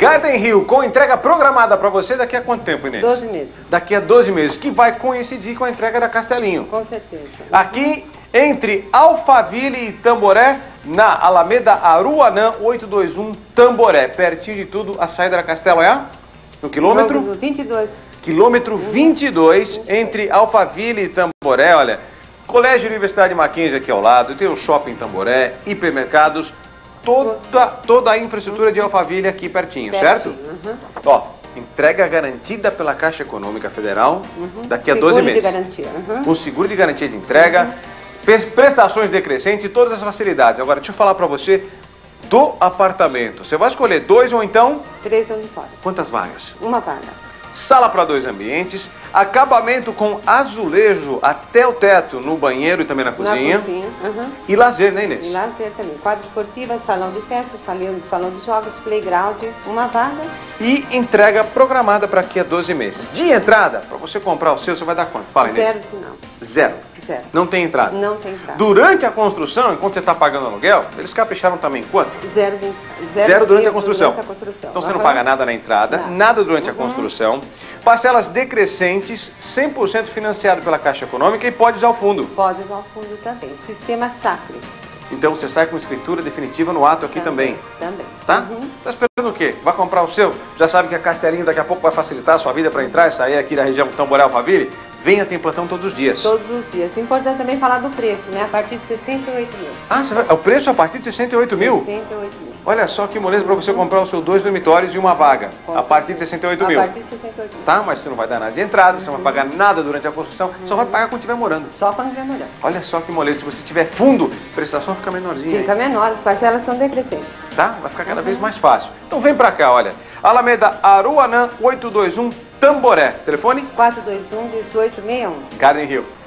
Garden Rio, com entrega programada para você daqui a quanto tempo, Inês? 12 meses. Daqui a 12 meses, que vai coincidir com a entrega da Castelinho. Com certeza. Aqui entre Alphaville e Tamboré, na Alameda Aruanã 821 Tamboré. Pertinho de tudo, a saída da Castelo é? No quilômetro? Jogo 22. Quilômetro 22, entre Alphaville e Tamboré, olha. Colégio Universidade Mackenzie aqui ao lado, tem o Shopping Tamboré, hipermercados, toda, toda a infraestrutura de Alphaville aqui pertinho, certo? Uhum. Ó, entrega garantida pela Caixa Econômica Federal daqui a Seguro 12 de meses. garantia. Uhum. Com seguro de garantia de entrega, pre- prestações decrescentes e todas as facilidades. Agora, deixa eu falar para você do apartamento. Você vai escolher dois ou então Três uniformes. quantas vagas? Uma vaga. Sala para dois ambientes, acabamento com azulejo até o teto no banheiro e também na cozinha. Na cozinha. Uhum. E lazer, né, Inês? E lazer também. Quadra esportiva, salão de festa, salão, salão de jogos, playground, uma vaga. E entrega programada para aqui a 12 meses. De entrada, para você comprar o seu, você vai dar quanto? Fala, Inês. Zero final. Zero. Zero. Não tem entrada. Não tem entrada. Durante a construção, enquanto você está pagando aluguel, eles capricharam também quanto? Zero, de, Zero durante a construção. Durante a construção. Então você não Uhum. paga nada na entrada, Nada. nada durante a construção. Parcelas decrescentes, 100% financiado pela Caixa Econômica e pode usar o fundo. Pode usar o fundo também. Sistema Sacre. Então você sai com escritura definitiva no ato aqui também. Também. Tá? Uhum. Tá esperando o quê? Vai comprar o seu? Já sabe que a Castelinho daqui a pouco vai facilitar a sua vida para entrar e sair aqui da região Tamboré Alphaville? Venha, tem plantão todos os dias. Todos os dias. Importante também falar do preço, né? A partir de 68 mil. Ah, vai... o preço a partir de 68 mil? 68 mil. Olha só que moleza para você comprar o seu dois dormitórios e uma vaga. Com A partir de certeza. 68 A mil. partir de 68 mil. Tá? Mas você não vai dar nada de entrada, você não vai pagar nada durante a construção, só vai pagar quando estiver morando. Só quando vier mulher. Olha só que moleza, se você tiver fundo, a prestação fica menorzinha. Fica hein? menor, as parcelas são decrescentes. Tá? Vai ficar cada vez mais fácil. Então vem pra cá, olha. Alameda Aruanã 821 Tamboré. Telefone? 421 1861. Garden Rio.